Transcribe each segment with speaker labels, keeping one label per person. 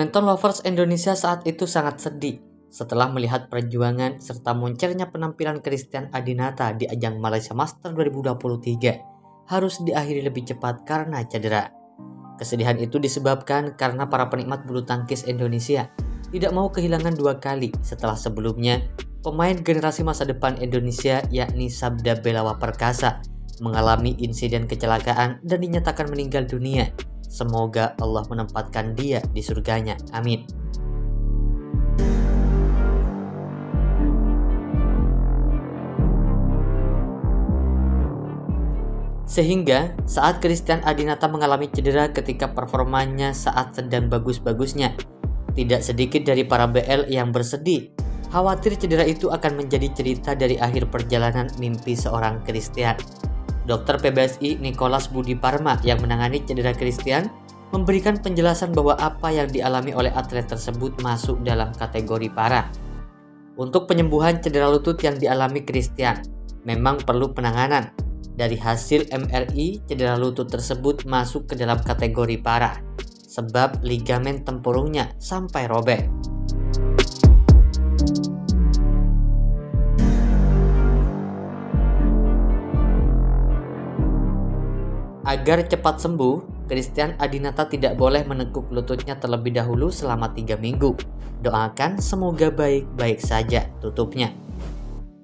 Speaker 1: Badminton lovers Indonesia saat itu sangat sedih setelah melihat perjuangan serta munculnya penampilan Christian Adinata di ajang Malaysia Master 2023 harus diakhiri lebih cepat karena cedera. Kesedihan itu disebabkan karena para penikmat bulu tangkis Indonesia tidak mau kehilangan dua kali setelah sebelumnya pemain generasi masa depan Indonesia yakni Sabda Belawa Perkasa mengalami insiden kecelakaan dan dinyatakan meninggal dunia Semoga Allah menempatkan dia di surganya. Amin. Sehingga saat Christian Adinata mengalami cedera ketika performanya saat sedang bagus-bagusnya, tidak sedikit dari para BL yang bersedih. Khawatir cedera itu akan menjadi cerita dari akhir perjalanan mimpi seorang Christian. Dokter PBSI Nicholas Budi Parma yang menangani cedera Christian memberikan penjelasan bahwa apa yang dialami oleh atlet tersebut masuk dalam kategori parah. Untuk penyembuhan cedera lutut yang dialami Christian, memang perlu penanganan. Dari hasil MRI, cedera lutut tersebut masuk ke dalam kategori parah, sebab ligamen tempurungnya sampai robek. Agar cepat sembuh, Christian Adinata tidak boleh menekuk lututnya terlebih dahulu selama tiga minggu. Doakan semoga baik-baik saja tutupnya.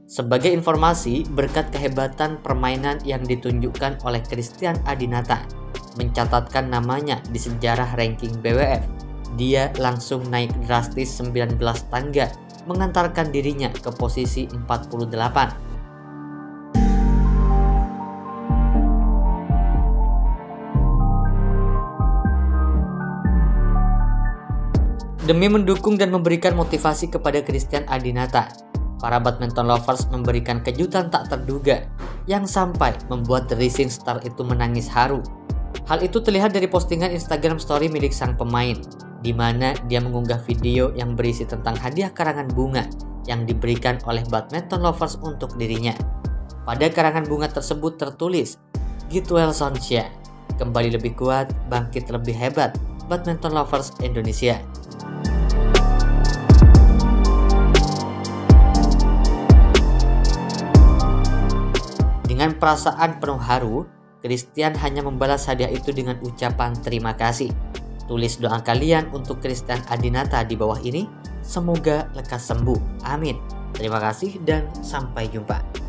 Speaker 1: Sebagai informasi, berkat kehebatan permainan yang ditunjukkan oleh Christian Adinata, mencatatkan namanya di sejarah ranking BWF, dia langsung naik drastis 19 tangga, mengantarkan dirinya ke posisi 48 Demi mendukung dan memberikan motivasi kepada Christian Adinata, para badminton lovers memberikan kejutan tak terduga yang sampai membuat The Rising Star itu menangis haru. Hal itu terlihat dari postingan Instagram story milik sang pemain, di mana dia mengunggah video yang berisi tentang hadiah karangan bunga yang diberikan oleh badminton lovers untuk dirinya. Pada karangan bunga tersebut tertulis, Get well Sonsha, kembali lebih kuat, bangkit lebih hebat, badminton lovers Indonesia. Dengan perasaan penuh haru, Christian hanya membalas hadiah itu dengan ucapan terima kasih. Tulis doa kalian untuk Christian Adinata di bawah ini. Semoga lekas sembuh. Amin. Terima kasih dan sampai jumpa.